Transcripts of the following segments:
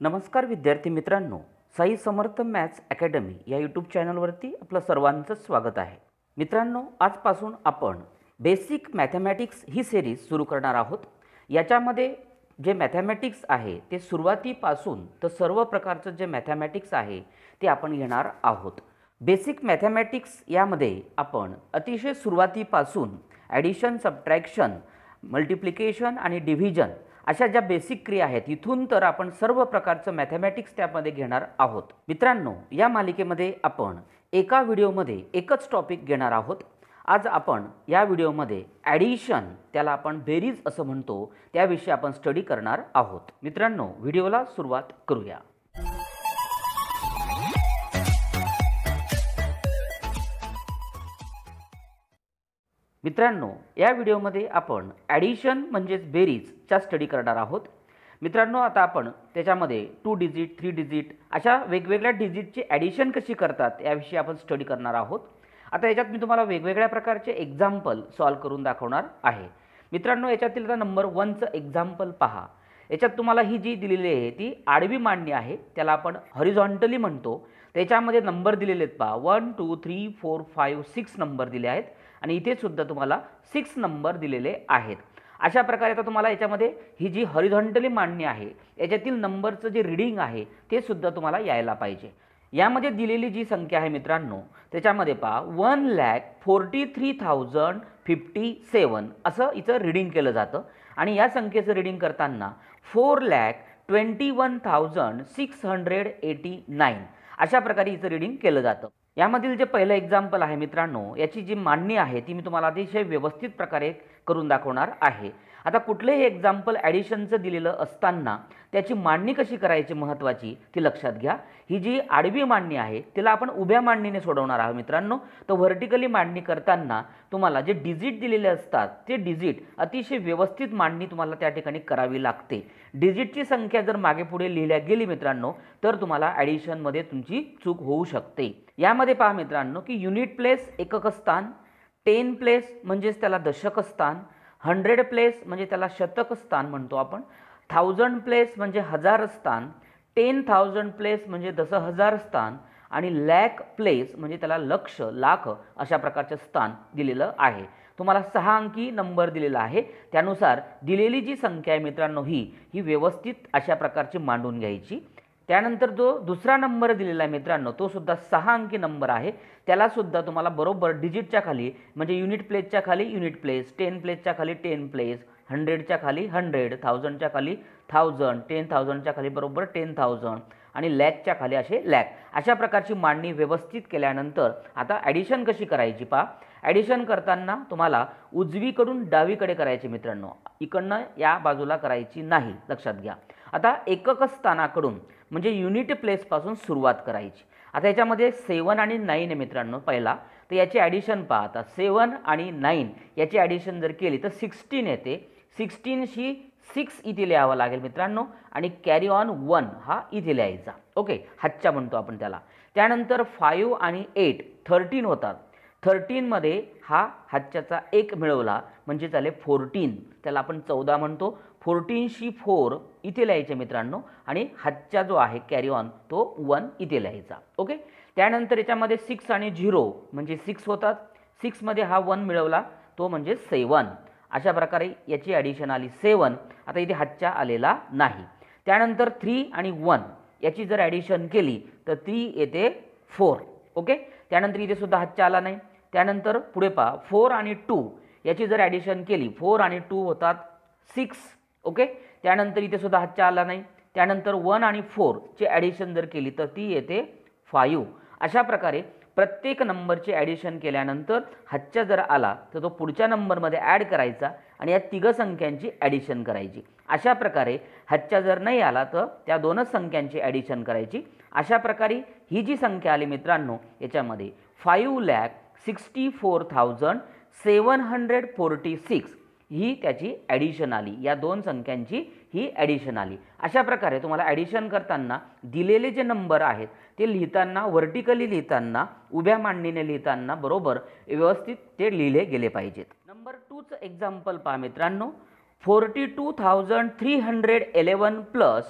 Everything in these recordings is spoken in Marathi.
नमस्कार विद्यार्थी मित्रांनो साई समर्थ मॅथ्स अकॅडमी या यूट्यूब चॅनलवरती आपलं सर्वांचं स्वागत आहे. मित्रांनो आजपासून आपण बेसिक मॅथमॅटिक्स ही सिरीज सुरू करणार आहोत. याच्यामध्ये जे मॅथमॅटिक्स आहे ते सुरुवातीपासून तर सर्व प्रकारचं जे मॅथमॅटिक्स आहे ते आपण घेणार आहोत. बेसिक मॅथमॅटिक्स यामध्ये आपण अतिशय सुरुवातीपासून ॲडिशन सबट्रॅक्शन मल्टिप्लिकेशन आणि डिव्हिजन अशा ज्या बेसिक क्रिया आहेत इथून तर आपण सर्व प्रकारचं मॅथमॅटिक्स त्यामध्ये घेणार आहोत. मित्रांनो या मालिकेमध्ये आपण एका व्हिडिओमध्ये एकच टॉपिक घेणार आहोत. आज आपण या व्हिडिओमध्ये ॲडिशन त्याला आपण बेरीज असं म्हणतो त्याविषयी आपण स्टडी करणार आहोत. मित्रांनो व्हिडिओला सुरुवात करूया. मित्रांनो या व्हिडिओमध्ये आपण ॲडिशन म्हणजेच बेरीजच्या स्टडी करणार आहोत. मित्रांनो आता आपण त्याच्यामध्ये टू डिजिट थ्री डिजिट अशा वेगवेगळ्या डिजिटची ॲडिशन कशी करतात याविषयी आपण स्टडी करणार आहोत. आता याच्यात मी तुम्हाला वेगवेगळ्या प्रकारचे एक्झाम्पल सॉल्व करून दाखवणार आहे. मित्रांनो याच्यातील आता नंबर वनचं एक्झाम्पल पहा. याच्यात तुम्हाला ही जी दिलेली आहे ती आडवी मांडणी आहे. त्याला आपण हॉरिझॉन्टली म्हणतो. त्याच्यामध्ये नंबर दिलेले आहेत पहा. One two three four five six number दिले आहेत. आणि इथे सुद्धा तुम्हाला सिक्स नंबर दिलेले आहेत. अशा प्रकारे आता तुम्हाला याच्यामध्ये ही जी हॉरिझॉन्टली मांडणी आहे याच्यातील नंबरचं जे रिडिंग आहे ते सुद्धा तुम्हाला यायला पाहिजे. यामध्ये दिलेली जी संख्या आहे मित्रांनो त्याच्यामध्ये पहा one lakh forty three thousand fifty seven असं इथं रिडिंग केलं जातं. आणि या संख्येचं रिडिंग करताना four lakh twenty one thousand six hundred eighty nine अशा प्रकारे इथं रिडिंग केलं जातं. यामधील जे पहिलं एक्झाम्पल आहे मित्रांनो याची जी मांडणी आहे ती मी तुम्हाला अतिशय व्यवस्थित प्रकारे करून दाखवणार आहे. आता कुठलंही एक्झाम्पल ॲडिशनचं दिलेलं असताना त्याची मांडणी कशी करायची महत्त्वाची ती लक्षात घ्या. ही जी आडवी मांडणी आहे तिला आपण उभ्या मांडणीने सोडवणार आहोत मित्रांनो. तर व्हर्टिकली मांडणी करताना तुम्हाला जे डिजिट दिलेले असतात ते डिजिट अतिशय व्यवस्थित मांडणी तुम्हाला त्या ठिकाणी करावी लागते. डिजिटची संख्या जर मागे पुढे लिहिल्या गेली मित्रांनो तर तुम्हाला ॲडिशनमध्ये तुमची चूक होऊ शकते. यामध्ये पहा मित्रांनो की युनिट प्लेस एकक स्थान टेन प्लेस म्हणजेच त्याला दशक स्थान हंड्रेड प्लेस म्हणजे त्याला शतक स्थान म्हणतो आपण थाउजंड प्लेस म्हणजे हजार स्थान टेन थाउजंड प्लेस म्हणजे दस हजार स्थान आणि लॅक प्लेस म्हणजे त्याला लक्ष लाख अशा प्रकारचं स्थान दिलेलं आहे. तुम्हाला सहा अंकी नंबर दिलेला आहे. त्यानुसार दिलेली जी संख्या आहे मित्रांनो ही ही व्यवस्थित अशा प्रकारची मांडून घ्यायची. त्यानंतर जो दुसरा नंबर दिलेला आहे मित्रांनो तो सुद्धा सहा अंकी नंबर आहे. त्यालासुद्धा तुम्हाला बरोबर डिजिटच्या खाली म्हणजे युनिट प्लेसच्या खाली युनिट प्लेस टेन प्लेसच्या खाली टेन प्लेस हंड्रेडच्या खाली हंड्रेड थाउजंडच्या खाली थाउजंड टेन थाउजंडच्या खाली बरोबर टेन थाउजंड आणि लॅकच्या खाली असे लॅक अशा प्रकारची मांडणी व्यवस्थित केल्यानंतर आता ॲडिशन कशी करायची पहा. ॲडिशन करताना तुम्हाला उजवीकडून डावीकडे करायचे मित्रांनो. इकडनं या बाजूला करायची नाही. लक्षात घ्या. आता एकक स्थानाकडून म्हणजे युनिट प्लेसपासून सुरुवात करायची. आता याच्यामध्ये सेवन आणि नाईन आहे मित्रांनो पहिला. तर याची ॲडिशन पहा आता सेवन आणि नाईन याची ॲडिशन जर केली तर सिक्स्टीन येते. सिक्स्टीनशी सिक्स इथे लिहावं लागेल मित्रांनो आणि कॅरी ऑन वन हा इथे लिहायचा. ओके हातच्या म्हणतो आपण त्याला. त्यानंतर फाईव्ह आणि एट थर्टीन होतात. थर्टीनमध्ये हा हातच्याचा एक मिळवला म्हणजे झाले फोर्टीन. त्याला आपण चौदा म्हणतो. फोर्टीनशी फोर इथे लिहायचे मित्रांनो आणि हातच्या जो आहे कॅरी ऑन तो वन इथे लिहायचा. ओके? त्यानंतर याच्यामध्ये सिक्स आणि झिरो म्हणजे सिक्स होतात. सिक्समध्ये हा वन मिळवला तो म्हणजे सेवन अशा प्रकारे याची ॲडिशन आली सेवन आता इथे हातच्या आलेला नाही. त्यानंतर थ्री आणि वन याची जर ॲडिशन केली तर थ्री येते फोर ओके? त्यानंतर इथे सुद्धा हातच्या आला नाही. त्यानंतर पुढे पहा फोर आणि टू याची जर ॲडिशन केली फोर आणि टू होतात सिक्स ओके त्यानंतर इथे सुद्धा हातच्या आला नाही. त्यानंतर वन आणि फोरची ॲडिशन जर केली तर ती येते फाईव्ह अशा प्रकारे प्रत्येक नंबरची ॲडिशन केल्यानंतर हातच्या जर आला तर तो पुढच्या नंबरमध्ये ॲड करायचा आणि या तिघ संख्यांची ॲडिशन करायची. अशा प्रकारे हातच्या जर नाही आला तर त्या दोनच संख्यांची ॲडिशन करायची. अशा प्रकारे ही जी संख्या आली मित्रांनो याच्यामध्ये five lakh sixty four thousand seven hundred forty six ही त्याची ॲडिशन आली. या दोन संख्यांची ही ॲडिशन आली. अशा प्रकारे तुम्हाला ॲडिशन करताना दिलेले जे नंबर आहेत ते लिहिताना व्हर्टिकली लिहिताना उभ्या मांडणीने लिहिताना बरोबर व्यवस्थित ते लिहिले गेले पाहिजेत. नंबर टूचं एक्झाम्पल पहा मित्रांनो. Forty two thousand three hundred eleven plus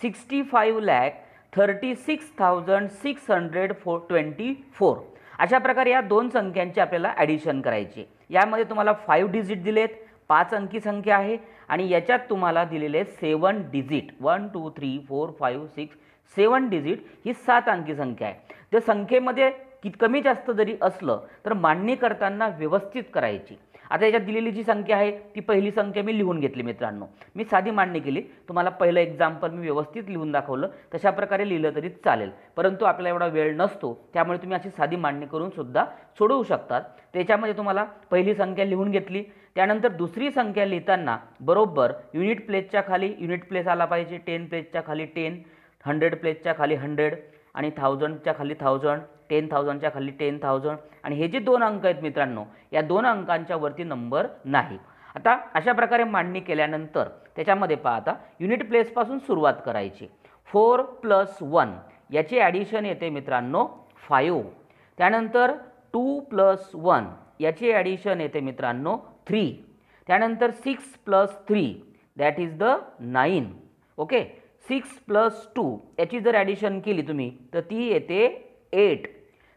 sixty five lakh thirty six thousand six hundred four twenty four अशा प्रकारे या दोन संख्यांची आपल्याला ॲडिशन करायची यामध्ये तुम्हाला फाईव्ह डिजिट दिलेत पाच अंकी संख्या आहे आणि याच्यात तुम्हाला दिलेले seven digit one two three four five six seven digit ही सात अंकी संख्या आहे. त्या संख्येमध्ये कित कमी जास्त जरी असलं तर मांडणी करताना व्यवस्थित करायची. आता याच्यात दिलेली जी संख्या आहे ती पहिली संख्या मी लिहून घेतली मित्रांनो. मी साधी मांडणी केली. तुम्हाला पहिलं एक्झाम्पल मी व्यवस्थित लिहून दाखवलं. तशा प्रकारे लिहिलं तरी चालेल. परंतु आपल्याला एवढा वेळ नसतो त्यामुळे तुम्ही अशी साधी मांडणी करून सुद्धा सोडवू शकतात. त्याच्यामध्ये तुम्हाला पहिली संख्या लिहून घेतली. त्यानंतर दुसरी संख्या लिहिताना बरोबर युनिट प्लेसच्या खाली युनिट प्लेस आला पाहिजे टेन प्लेसच्या खाली टेन हंड्रेड प्लेसच्या खाली हंड्रेड आणि थाउजंडच्या खाली थाउजंड टेन थाउजंडच्या खाली टेन थाउजंड आणि हे जे दोन अंक आहेत मित्रांनो या दोन अंकांच्या वरती नंबर नाही. आता अशा प्रकारे मांडणी केल्यानंतर त्याच्यामध्ये पहा आता युनिट प्लेसपासून सुरुवात करायची. फोर प्लस वन याची ॲडिशन येते मित्रांनो फाईव्ह त्यानंतर टू प्लस वन याची ॲडिशन येते मित्रांनो थ्री त्यानंतर six plus three that is the nine okay six plus two याची जर ॲडिशन केली तुम्ही तर ती येते एट.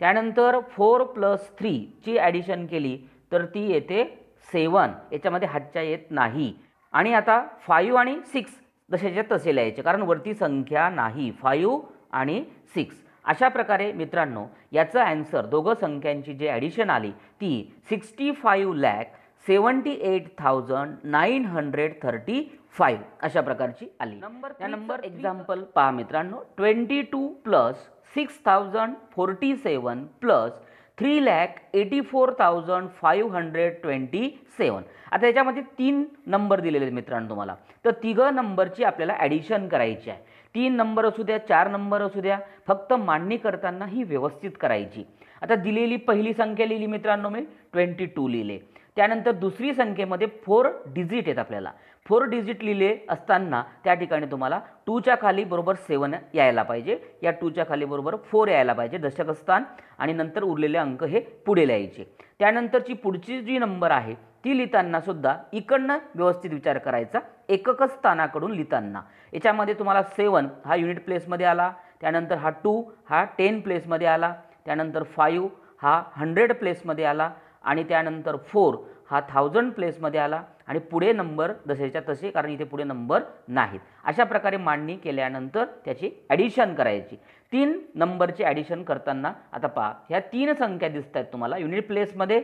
त्यानंतर फोर प्लस थ्रीची ॲडिशन केली तर ती येते सेवन. याच्यामध्ये हातच्या येत नाही. आणि आता फाईव्ह आणि सिक्स जशाच्या तसे लिहायचे कारण वरती संख्या नाही. फाईव्ह आणि सिक्स. अशा प्रकारे मित्रांनो याचं ॲन्सर दोघं संख्यांची जी ॲडिशन आली ती sixty five lakh seventy eight thousand nine hundred thirty five अशा प्रकारची आली. नंबर त्या नंबर एक्झाम्पल पहा मित्रांनो twenty two plus six thousand forty seven plus three lakh eighty four thousand five hundred twenty seven आता याच्यामध्ये तीन नंबर दिलेले आहेत मित्रांनो तुम्हाला. तर तिघं नंबरची आपल्याला ॲडिशन करायची आहे. तीन नंबर असू द्या चार नंबर असू द्या फक्त मांडणी करताना ही व्यवस्थित करायची. आता दिलेली पहिली संख्या लिहिली मित्रांनो मी ट्वेंटी टू लिहिले. त्यानंतर दुसरी संख्येमध्ये फोर डिजिट आहेत आपल्याला. फोर डिजिट लिहिले असताना त्या ठिकाणी तुम्हाला टूच्या खाली बरोबर सेवन यायला पाहिजे. या टूच्या खाली बरोबर फोर यायला पाहिजे. दशक स्थान आणि नंतर उरलेले अंक हे पुढे लिहायचे. त्यानंतरची पुढची जी नंबर आहे ती लिहिताना सुद्धा इकडनं व्यवस्थित विचार करायचा. एकक स्थानाकडून लिहिताना. याच्यामध्ये तुम्हाला सेवन हा युनिट प्लेसमध्ये आला. त्यानंतर हा टू हा टेन प्लेसमध्ये आला. त्यानंतर फाईव्ह हा हंड्रेड प्लेसमध्ये आला. आणि त्यानंतर फोर हा थाउजंड प्लेसमध्ये आला आणि पुढे नंबर जसेच्या तसे कारण इथे पुढे नंबर नाहीत. अशा प्रकारे मांडणी केल्यानंतर त्याची ॲडिशन करायची. तीन नंबरची ॲडिशन करताना आता पहा ह्या तीन संख्या दिसत आहेत तुम्हाला. युनिट प्लेसमध्ये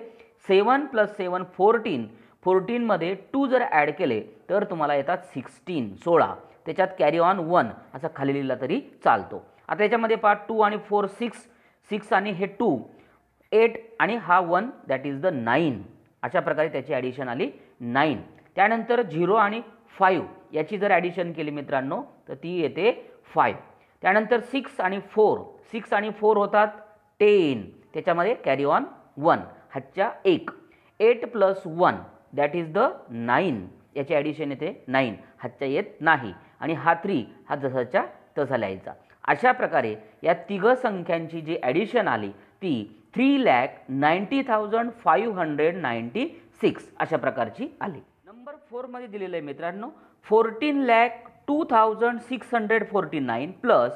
सेवन प्लस सेवन फोर्टीन फोर्टीनमध्ये टू जर ॲड केले तर तुम्हाला येतात सिक्स्टीन सोळा. त्याच्यात कॅरी ऑन वन असं खाली लिहिला तरी चालतो. आता याच्यामध्ये पहा टू आणि फोर सिक्स सिक्स आणि हे टू एट आणि हा one that is the nine अशा प्रकारे त्याची ॲडिशन आली नाईन त्यानंतर झिरो आणि फाईव्ह याची जर ॲडिशन केली मित्रांनो तर ती येते फाईव्ह त्यानंतर सिक्स आणि फोर सिक्स आणि फोर होतात टेन त्याच्यामध्ये कॅरी ऑन वन हातच्या एक. Eight plus one that is the nine याची ॲडिशन येते नाईन हातच्या येत नाही. आणि हा थ्री हा जसाच्या तसा लिहायचा. अशा प्रकारे या तिघ संख्यांची जी ॲडिशन आली ती three lakh ninety thousand five hundred ninety six अशा प्रकारची आली. नंबर फोरमध्ये दिलेलं आहे मित्रांनो fourteen lakh two thousand six hundred forty nine plus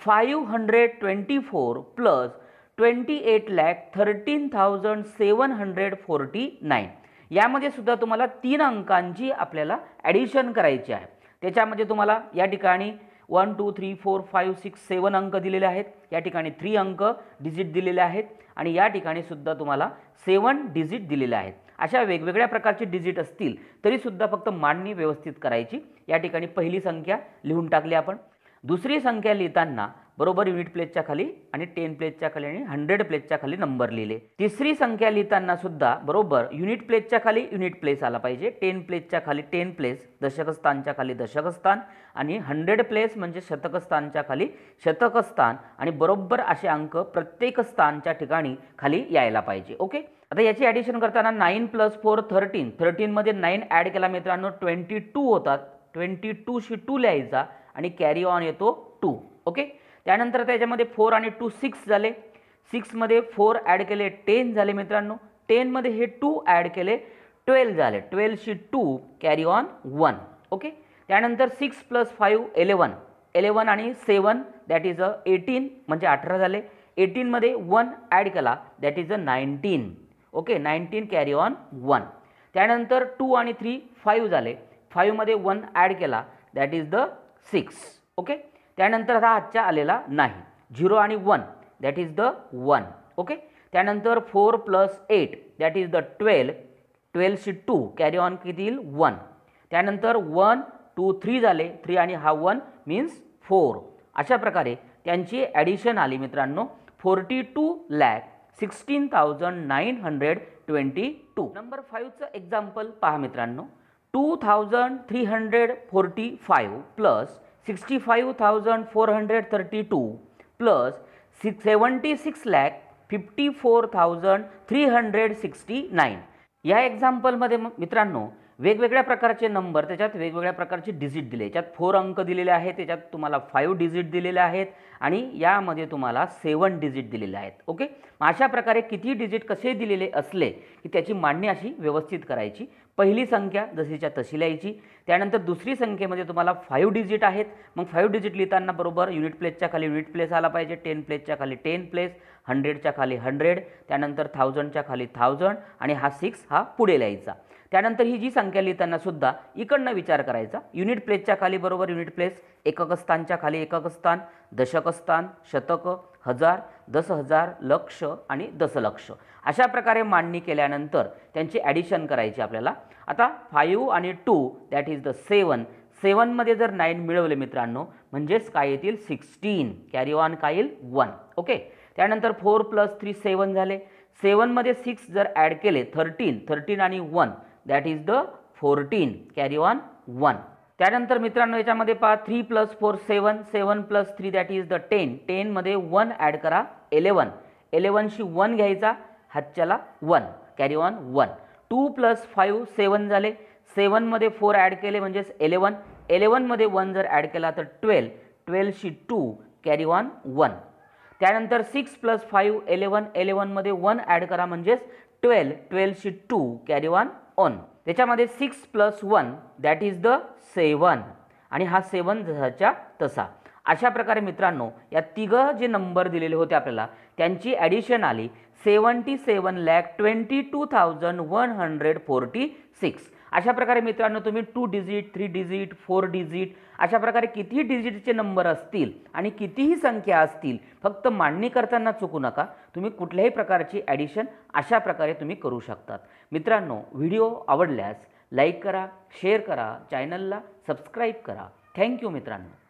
five hundred twenty four plus twenty eight lakh thirteen thousand seven hundred forty nine यामध्ये सुद्धा तुम्हाला तीन अंकांची आपल्याला ॲडिशन करायची आहे. त्याच्यामध्ये तुम्हाला या ठिकाणी one two three four five six seven अंक दिलेले आहेत. या ठिकाणी थ्री अंक डिजिट दिलेले आहेत आणि या ठिकाणी सुद्धा तुम्हाला सेवन डिजिट दिलेले आहेत. अशा वेगवेगळ्या प्रकारचे डिजिट असतील तरीसुद्धा फक्त मांडणी व्यवस्थित करायची. या ठिकाणी पहिली संख्या लिहून टाकली आपण. दुसरी संख्या लिहिताना बरोबर युनिट प्लेसच्या खाली आणि टेन प्लेसच्या खाली आणि हंड्रेड प्लेसच्या खाली नंबर लिहिले. तिसरी संख्या लिहिताना सुद्धा बरोबर युनिट प्लेसच्या खाली युनिट प्लेस आला पाहिजे. टेन प्लेसच्या खाली टेन प्लेस दशकस्थानच्या खाली दशकस्थान आणि हंड्रेड प्लेस म्हणजे शतकस्थानच्या खाली शतकस्थान आणि बरोबर असे अंक प्रत्येक स्थानच्या ठिकाणी खाली यायला पाहिजे. ओके आता याची ॲडिशन करताना नाईन प्लस फोर थर्टीन थर्टीनमध्ये नाईन ॲड केला मित्रांनो ट्वेंटी टू होतात. ट्वेंटी टूशी टू लिहायचा आणि कॅरी ऑन येतो टू ओके त्यानंतर त्याच्यामध्ये फोर आणि टू सिक्स झाले. सिक्समध्ये फोर ॲड केले टेन झाले मित्रांनो. टेनमध्ये हे टू ॲड केले ट्वेल्व झाले. ट्वेल्वशी two carry on one okay त्यानंतर six plus five eleven eleven आणि seven that is a eighteen म्हणजे अठरा झाले. एटीनमध्ये वन ॲड केला that is a nineteen okay nineteen carry on one त्यानंतर टू आणि थ्री फाईव्ह झाले. फाईव्हमध्ये वन ॲड केला that is the six okay त्यानंतर हा आजच्या आलेला नाही. झिरो आणि one that is the one okay त्यानंतर four plus eight that is the twelve see two carry on किती येईल? वन त्यानंतर वन टू थ्री झाले. थ्री आणि हा वन मीन्स फोर अशा प्रकारे त्यांची ॲडिशन आली मित्रांनो. Forty two lakh sixteen thousand nine hundred twenty two number फाईव्हचं example पहा मित्रांनो. Two thousand three hundred forty five plus sixty five thousand four hundred thirty two plus six seventy six lakh fifty four thousand three hundred sixty nine. या एक्झाम्पलमध्ये मग मित्रांनो वेगवेगळ्या प्रकारचे नंबर त्याच्यात वेगवेगळ्या प्रकारचे डिजिट दिले. याच्यात फोर अंक दिलेले आहेत त्याच्यात तुम्हाला फाईव्ह डिजिट दिलेले आहेत आणि यामध्ये तुम्हाला सेवन डिजिट दिलेले आहेत. ओके मग अशा प्रकारे किती डिजिट कसे दिलेले असले की त्याची मांडणी अशी व्यवस्थित करायची. पहिली संख्या जशीच्या तशी लिहायची. त्यानंतर दुसरी संख्येमध्ये तुम्हाला फाईव्ह डिजिट आहेत. मग फाईव्ह डिजिट लिहिताना बरोबर युनिट प्लेसच्या खाली युनिट प्लेस आला पाहिजे. टेन प्लेसच्या खाली टेन प्लेस हंड्रेडच्या खाली हंड्रेड त्यानंतर थाउजंडच्या खाली थाउजंड आणि हा सिक्स हा पुढे लिहायचा. त्यानंतर ही जी संख्या लिहिताना सुद्धा इकडनं विचार करायचा. युनिट प्लेसच्या खाली बरोबर युनिट प्लेस एकक स्थानच्या खाली एकक स्थान दशक स्थान शतक हजार दस हजार लक्ष आणि दशलक्ष अशा प्रकारे मांडणी केल्यानंतर त्यांची ॲडिशन करायची आपल्याला. आता फाईव्ह आणि two that is the seven सेवनमध्ये जर नाईन मिळवले मित्रांनो म्हणजेच काय येतील? सिक्स्टीन कॅरी ऑन काय येईल? वन ओके त्यानंतर फोर प्लस थ्री सेवन झाले. सेवनमध्ये सिक्स जर ॲड केले थर्टीन थर्टीन आणि one that is the fourteen carry on one त्यानंतर मित्रांनो याच्यामध्ये पहा three plus four seven seven plus three that is the ten टेनमध्ये one add करा एलेवन एलेवनशी वन घ्यायचा हातच्याला one carry on one two plus five seven झाले. सेवनमध्ये फोर ॲड केले म्हणजेच एलेवन एलेवनमध्ये वन जर ॲड केला तर ट्वेल्व ट्वेल्वशी टू कॅरी ऑन वन त्यानंतर सिक्स प्लस फाईव्ह एलेवन एलेवनमध्ये वन ॲड करा म्हणजेच ट्वेल्व ट्वेल्वशी टू कॅरी ऑन ऑन त्याच्यामध्ये six plus one that is the seven आणि हा सेवन जसाच्या तसा. अशा प्रकारे मित्रांनो या तिघं जे नंबर दिलेले होते आपल्याला त्यांची ॲडिशन आली seventy seven lakh twenty two thousand one hundred forty six अशा प्रकारे मित्रांनो तुम्ही two digit three digit four digit अशा प्रकारे कितीही डिजिटचे नंबर असतील आणि कितीही संख्या असतील फक्त मांडणी करताना चुकू नका. तुम्ही कुठल्याही प्रकारची ॲडिशन अशा प्रकारे तुम्ही करू शकतात. मित्रांनो व्हिडिओ आवडल्यास लाईक करा शेअर करा चॅनलला सबस्क्राईब करा. थँक्यू मित्रांनो.